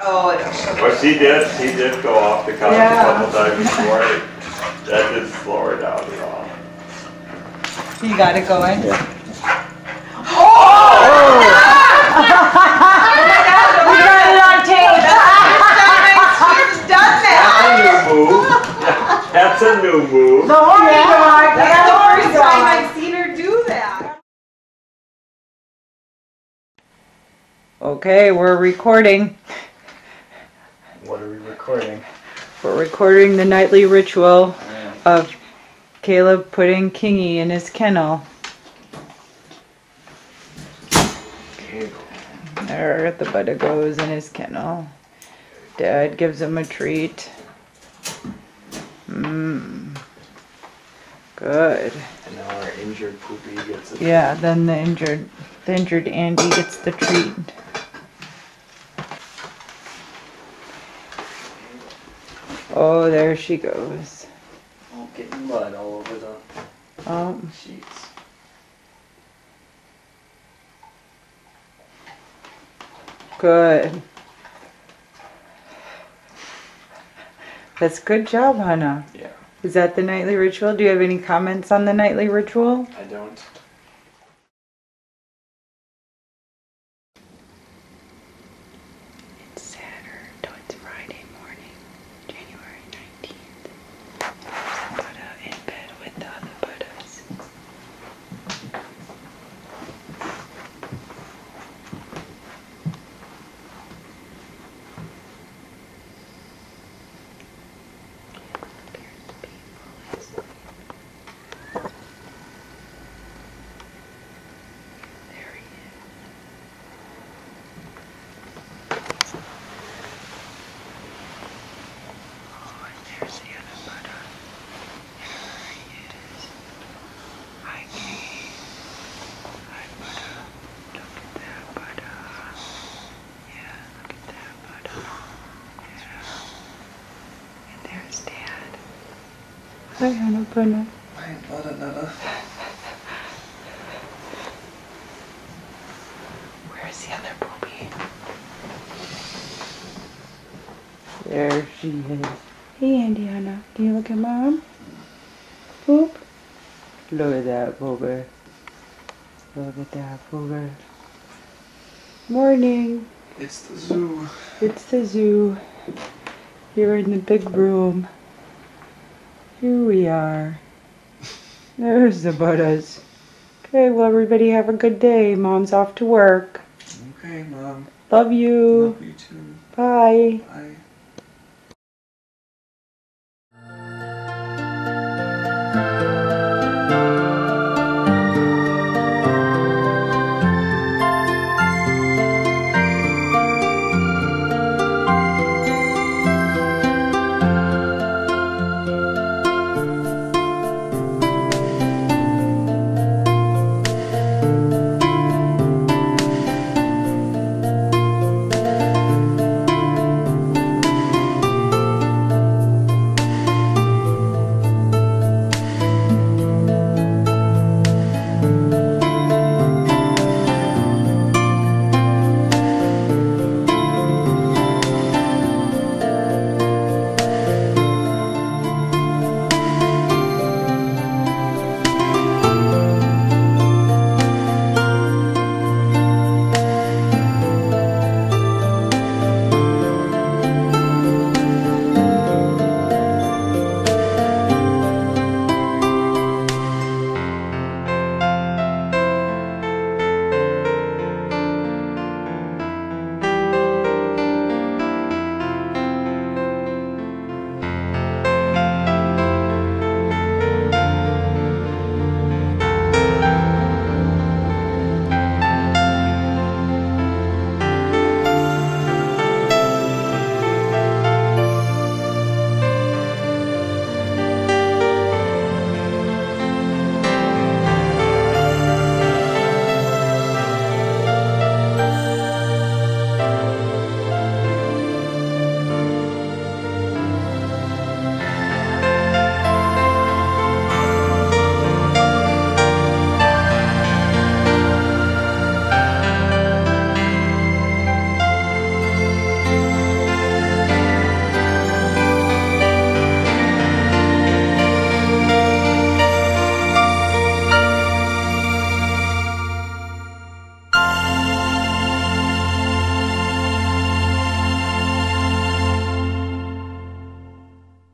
Oh, I. But she did, she did go off the couch a Yeah. couple times before. That didn't slow her down at all. You got it going? Yeah. Oh! We got it on tape. She's done That's a new move. That's a new move. The horny dog. That's the horny first time dog. I've seen her do that. Okay, we're recording. What are we recording? We're recording the nightly ritual of Caleb putting Kingy in his kennel. There the Buddha goes in his kennel. Dad gives him a treat. Mmm. Good. And now our injured poopy gets a Yeah, then the injured, the injured Andy gets the treat. Oh, there she goes. Oh, getting mud all over the Um, sheets. good. That's good job, Hannah. Yeah, Is that the nightly ritual? Do you have any comments on the nightly ritual? I don't. It's Saturday. No, it's Friday morning, January 19th. There's a Buddha in bed with the other Buddhas. Appears to be fully asleep. There he is. Oh, and there's the other Buddha. There he is. Hi, King. Hi, Buddha. Look at that Buddha. Yeah, look at that Buddha. Yeah. And there's Dad. Hi, Hannah Buddha. I ain't but another. Where's the other poopy? There she is. Hey, Indiana. Can you look at mom? Poop. Look at that booger. Look at that booger. Morning. It's the zoo. It's the zoo. You're in the big room. Here we are. There's the Buddhas. Okay, well, everybody have a good day. Mom's off to work. Okay, mom. Love you. Love you too. Bye. Bye.